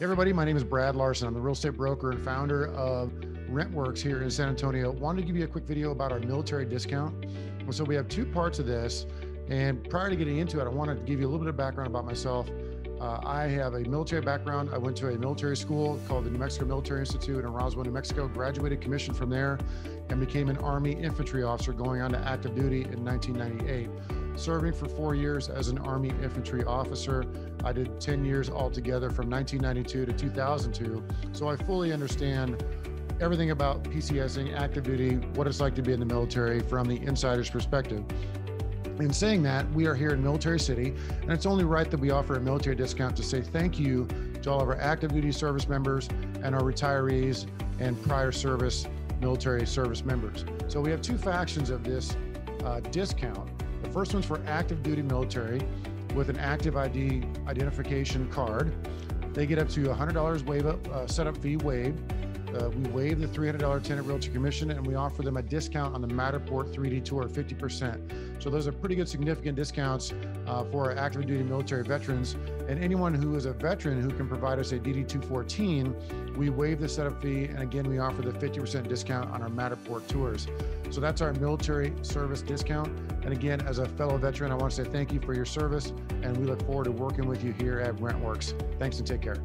Hey everybody, my name is Brad Larson. I'm the real estate broker and founder of RentWerx here in San Antonio. Wanted to give you a quick video about our military discount. So we have two parts of this. And prior to getting into it, I wanted to give you a little bit of background about myself. Uh, I have a military background. I went to a military school called the New Mexico Military Institute in Roswell, New Mexico, graduated commissioned from there, and became an Army infantry officer going on to active duty in 1998 serving for four years as an Army infantry officer. I did 10 years altogether from 1992 to 2002. So I fully understand everything about PCSing, active duty, what it's like to be in the military from the insider's perspective. In saying that, we are here in Military City, and it's only right that we offer a military discount to say thank you to all of our active duty service members and our retirees and prior service military service members. So we have two factions of this uh, discount. The first one's for active duty military with an active ID identification card. They get up to $100 waive up, uh, setup fee waived. Uh, we waive the $300 tenant realty commission and we offer them a discount on the Matterport 3D tour, 50%. So those are pretty good, significant discounts uh, for our active duty military veterans. And anyone who is a veteran who can provide us a DD 214, we waive the setup fee. And again, we offer the 50% discount on our Matterport tours. So that's our military service discount. And again, as a fellow veteran, I want to say thank you for your service. And we look forward to working with you here at RentWerx. Thanks and take care.